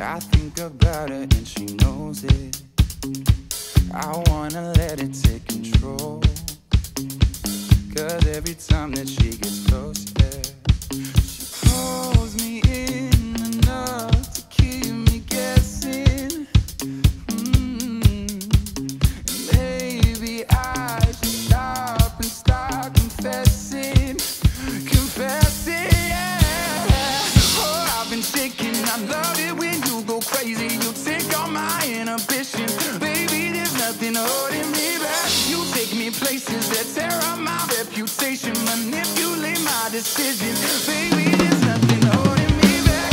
I think about her and she knows it. I wanna let it take control. Cause every time that she gets close, inhibitions, baby. There's nothing holding me back. You take me places that tear up my reputation, manipulate my decisions, baby. There's nothing holding me back.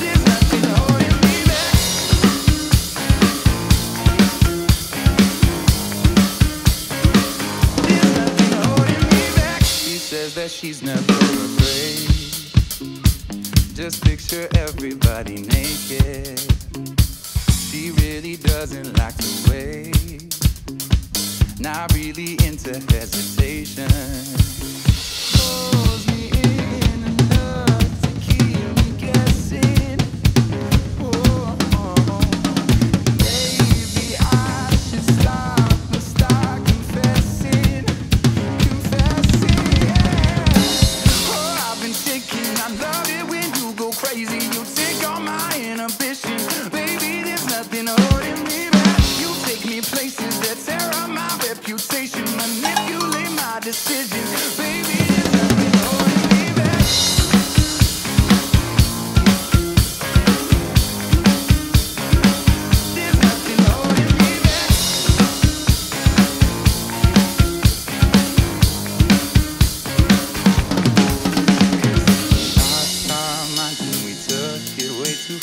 There's nothing holding me back. There's nothing holding me back. She says that she's never. Just picture everybody naked. She really doesn't like to wait. Not really into hesitation. Pulls me in enough to keep me guessing. Oh, I should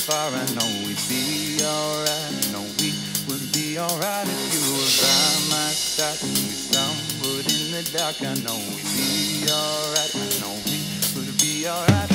far. I know we'd be alright. I know we would be alright if you were by my side. When we stumbled in the dark, I know we'd be alright. I know we would be alright.